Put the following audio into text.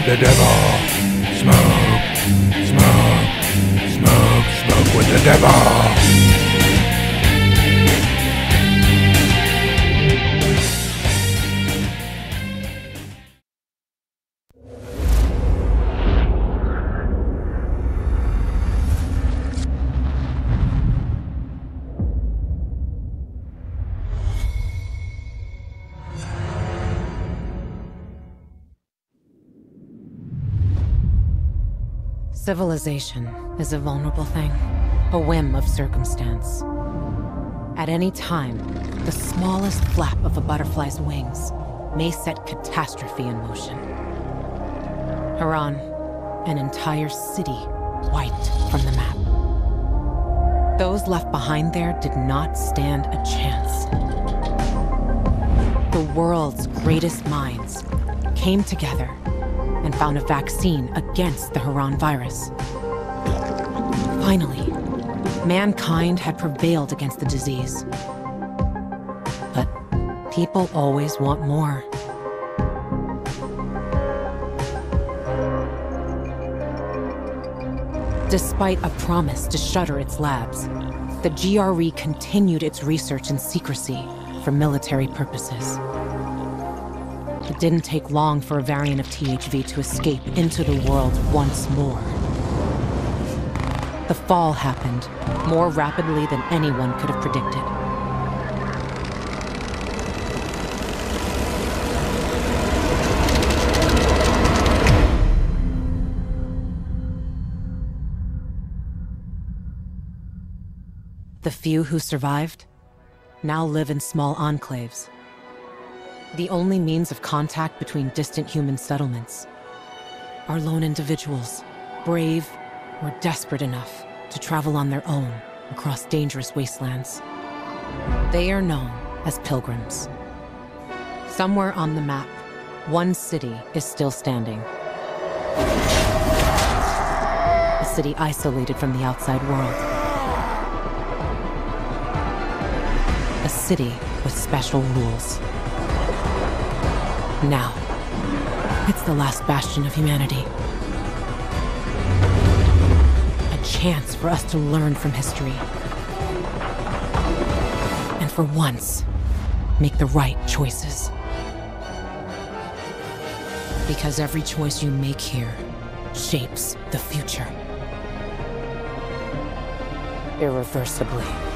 with the devil. Smoke, smoke, smoke, smoke with the devil. Civilization is a vulnerable thing, a whim of circumstance. At any time, the smallest flap of a butterfly's wings may set catastrophe in motion. Harran, an entire city wiped from the map. Those left behind there did not stand a chance. The world's greatest minds came together and found a vaccine against the Harran virus. Finally, mankind had prevailed against the disease. But people always want more. Despite a promise to shutter its labs, the GRE continued its research in secrecy for military purposes. It didn't take long for a variant of THV to escape into the world once more. The fall happened more rapidly than anyone could have predicted. The few who survived now live in small enclaves the only means of contact between distant human settlements are lone individuals, brave or desperate enough to travel on their own across dangerous wastelands. They are known as pilgrims. Somewhere on the map, one city is still standing. A city isolated from the outside world. A city with special rules. Now, it's the last bastion of humanity. A chance for us to learn from history. And for once, make the right choices. Because every choice you make here shapes the future. Irreversibly.